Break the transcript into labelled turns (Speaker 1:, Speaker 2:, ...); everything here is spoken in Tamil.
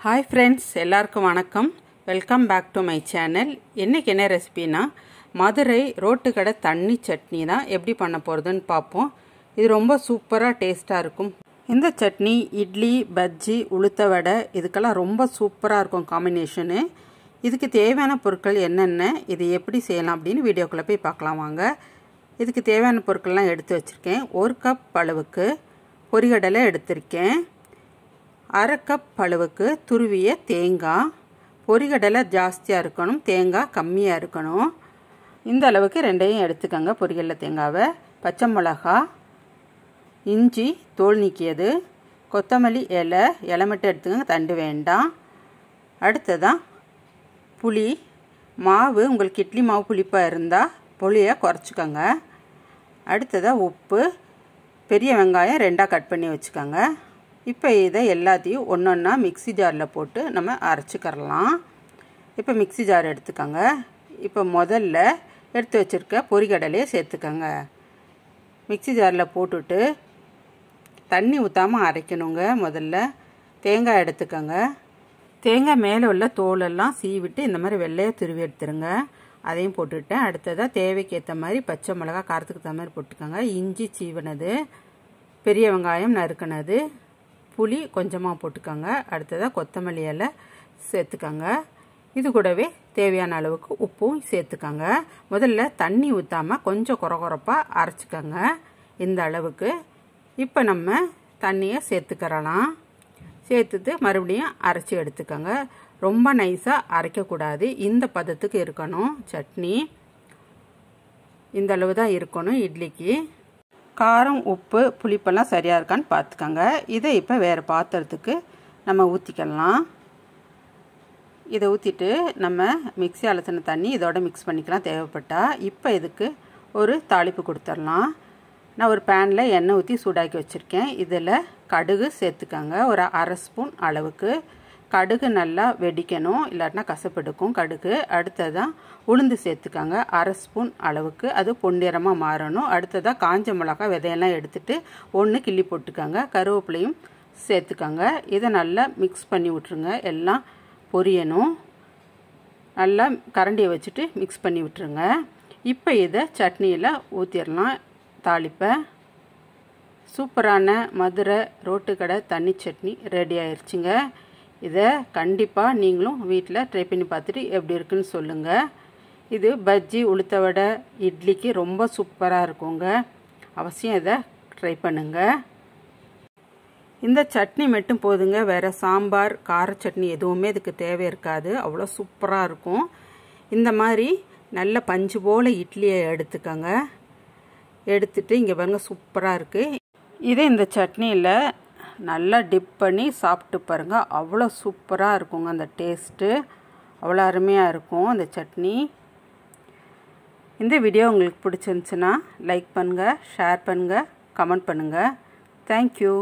Speaker 1: ஹாய் ஃப்ரெண்ட்ஸ் எல்லாருக்கும் வணக்கம். Welcome back to my channel இன்றைக்கி என்ன ரெசிபினா மதுரை ரோட்டு கடை தண்ணி சட்னி தான் எப்படி பண்ண போகிறதுன்னு பார்ப்போம் இது ரொம்ப சூப்பராக டேஸ்ட்டாக இருக்கும். இந்த சட்னி இட்லி பஜ்ஜி உளுத்த வடை இதுக்கெல்லாம் ரொம்ப சூப்பராக இருக்கும் காம்பினேஷனு இதுக்கு தேவையான பொருட்கள் என்னென்ன இது எப்படி செய்யலாம் அப்படின்னு வீடியோக்குள்ளே போய் பார்க்கலாம் வாங்க. இதுக்கு தேவையான பொருட்கள்லாம் எடுத்து வச்சுருக்கேன். ஒரு கப் அளவுக்கு பொரிகடலை எடுத்திருக்கேன். அரை கப் அளவுக்கு துருவிய தேங்காய் பொரிகடலை ஜாஸ்தியாக இருக்கணும் தேங்காய் கம்மியாக இருக்கணும். இந்த அளவுக்கு ரெண்டையும் எடுத்துக்கோங்க பொரிகடலை தேங்காவை. பச்சை மிளகா இஞ்சி தோல் நீக்கியது. கொத்தமல்லி இலை இலை மட்டும் எடுத்துக்கோங்க தண்டு வேண்டாம். அடுத்ததான் புளி. மாவு உங்களுக்கு இட்லி மாவு புளிப்பாக இருந்தால் புளியை குறைச்சிக்கோங்க. அடுத்ததாக உப்பு. பெரிய வெங்காயம் ரெண்டாக கட் பண்ணி வச்சுக்கோங்க. இப்போ இதை எல்லாத்தையும் ஒன்று ஒன்றா மிக்சி ஜாரில் போட்டு நம்ம அரைச்சிக்கிறலாம் இப்போ மிக்சி ஜார் எடுத்துக்கோங்க. இப்போ முதல்ல எடுத்து வச்சுருக்க பொரிகடலையை சேர்த்துக்கோங்க. மிக்சி ஜாரில் போட்டுட்டு தண்ணி ஊற்றாமல் அரைக்கணுங்க முதல்ல. தேங்காய் எடுத்துக்கோங்க. தேங்காய் மேலே உள்ள தோலெல்லாம் சீவிட்டு இந்த மாதிரி வெள்ளையை துருவி எடுத்துருங்க. அதையும் போட்டுவிட்டேன் அடுத்ததாக தேவைக்கு ஏற்ற மாதிரி பச்சை மிளகா காரத்துக்கு ஏற்ற மாதிரி போட்டுக்கோங்க. இஞ்சி சீவினது பெரிய வெங்காயம் நறுக்கினது புளி கொஞ்சமாக போட்டுக்கோங்க. அடுத்ததாக கொத்தமல்லி இலை சேர்த்துக்கோங்க. இது கூடவே தேவையான அளவுக்கு உப்பும் சேர்த்துக்கோங்க. முதல்ல தண்ணி ஊற்றாமல் கொஞ்சம் குறகுறப்பாக அரைச்சிக்கோங்க. இந்த அளவுக்கு. இப்போ நம்ம தண்ணியை சேர்த்துக்கிறலாம். சேர்த்துட்டு மறுபடியும் அரைச்சி எடுத்துக்கோங்க. ரொம்ப நைஸாக அரைக்கக்கூடாது இந்த பதத்துக்கு இருக்கணும். சட்னி. இந்த அளவு தான் இருக்கணும் இட்லிக்கு. காரம் உப்பு புளிப்பெல்லாம் சரியாக இருக்கான்னு பார்த்துக்கோங்க இதை இப்போ வேறு பாத்திரத்துக்கு நம்ம ஊற்றிக்கலாம் இதை ஊற்றிட்டு நம்ம மிக்சி அலசின தண்ணி இதோட மிக்ஸ் பண்ணிக்கலாம் தேவைப்பட்டால் இப்போ இதுக்கு ஒரு தாளிப்பு கொடுத்துடலாம். நான் ஒரு பேனில் எண்ணெய் ஊற்றி சூடாக்கி வச்சுருக்கேன். இதில் கடுகு சேர்த்துக்கோங்க. ஒரு அரை ஸ்பூன் அளவுக்கு. கடுகு நல்லா வெடிக்கணும் இல்லாட்டினா கசப்பெடுக்கும். கடுகு அடுத்ததாக உளுந்து சேர்த்துக்கோங்க அரை ஸ்பூன் அளவுக்கு. அது பொன்னிறமாக மாறணும். அடுத்ததாக காஞ்ச மிளகா விதையெல்லாம் எடுத்துட்டு ஒன்று கிள்ளி போட்டுக்கோங்க. கருவேப்பிலையும் சேர்த்துக்கோங்க. இதை நல்லா மிக்ஸ் பண்ணி விட்ருங்க எல்லாம் பொரியணும். நல்லா கரண்டியை வச்சுட்டு மிக்ஸ் பண்ணி விட்டுருங்க. இப்போ இதை சட்னியில் ஊற்றிடலாம் தாளிப்பை. சூப்பரான மதுரை ரோட்டு கடை தண்ணி சட்னி ரெடி ஆயிடுச்சுங்க இதை கண்டிப்பாக நீங்களும் வீட்டில் ட்ரை பண்ணி பார்த்துட்டு எப்படி இருக்குன்னு சொல்லுங்கள் இது பஜ்ஜி உளுத்த வடை இட்லிக்கு ரொம்ப சூப்பராக இருக்குங்க. அவசியம் இதை ட்ரை பண்ணுங்கள் இந்த சட்னி மட்டும் போதுங்க. வேறு சாம்பார் கார சட்னி எதுவுமே இதுக்கு தேவை இருக்காது. அவ்வளோ சூப்பராக இருக்கும். இந்த மாதிரி நல்ல பஞ்சு போல் இட்லியை எடுத்துக்கோங்க. எடுத்துட்டு இங்கே பாருங்கள் சூப்பராக இருக்குது இதே இந்த சட்னியில் நல்லா டிப் பண்ணி சாப்பிட்டு பாருங்கள் அவ்வளோ சூப்பராக இருக்குங்க அந்த டேஸ்ட்டு அவ்வளோ அருமையாக இருக்கும் அந்த சட்னி. இந்த வீடியோ உங்களுக்கு பிடிச்சிருந்துச்சுன்னா லைக் பண்ணுங்கள் ஷேர் பண்ணுங்கள் கமெண்ட் பண்ணுங்கள் தேங்க்யூ